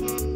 walk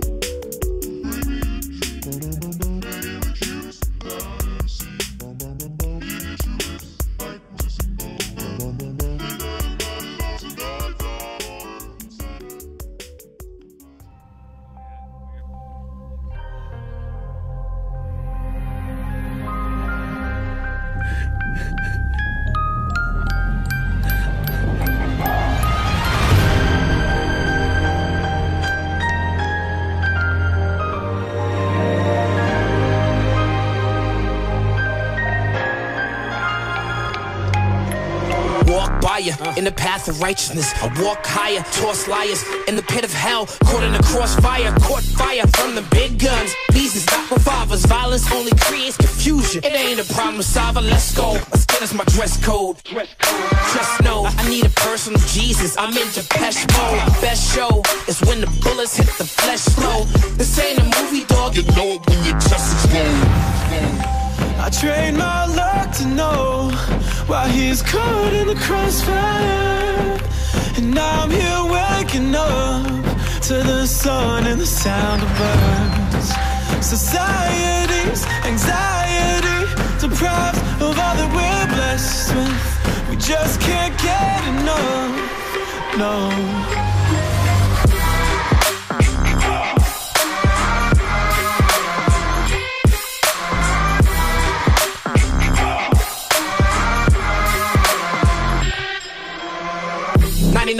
in the path of righteousness. I walk higher, toss liars in the pit of hell. Caught in the crossfire, caught fire from the big guns. These is not revolvers. Violence only creates confusion. It ain't a problem solver. Let's go. Let's get us my dress code. Just know I need a personal Jesus. I'm in Depeche mode. Best show is when the bullets hit the flesh slow. This ain't a movie, dog. You know it when you just explode. I trained my luck to know why he's caught in the crossfire. And now I'm here waking up to the sun and the sound of birds. Society's anxiety deprived of all that we're blessed with. We just can't get enough. No.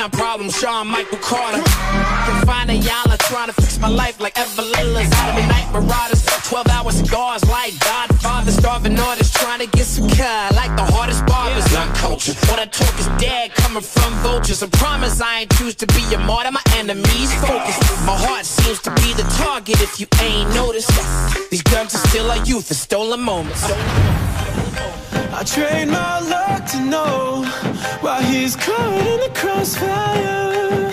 Ninety-nine problems, Sean Michael Carter. Can find a y'all are trying to fix my life like Evelyn out of Night Marauders. Twelve hour cigars like Godfather. Starving artists trying to get some car like the hardest Young culture. All that talk is dead coming from vultures. I promise I ain't choose to be a martyr. My enemies focus. My heart seems to be the target if you ain't noticed. These guns are still our youth, the stolen moments. I trained my luck to know why he's caught in the crossfire.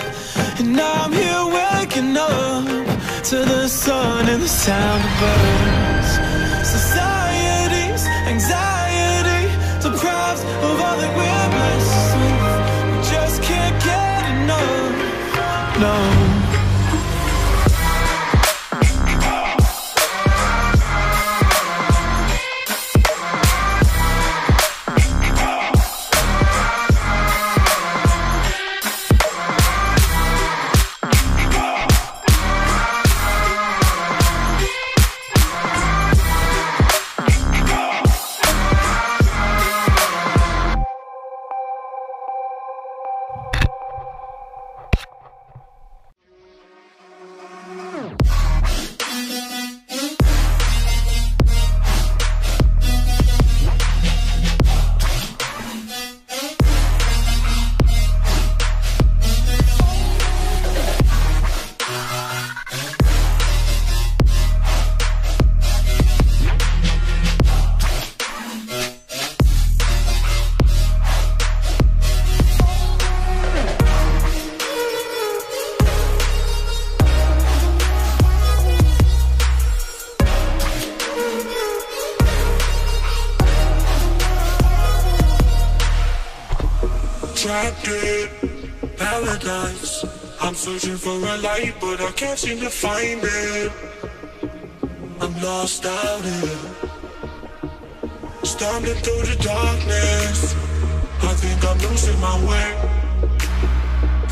And now I'm here waking up to the sun and the sound of birds. Society's anxiety I'm searching for a light, but I can't seem to find it. I'm lost out here, stumbling through the darkness. I think I'm losing my way.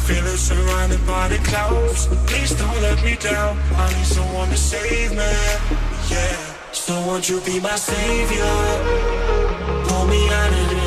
Feeling surrounded by the clouds. Please don't let me down. I need someone to save me. Yeah. So won't you be my savior? Pull me out of this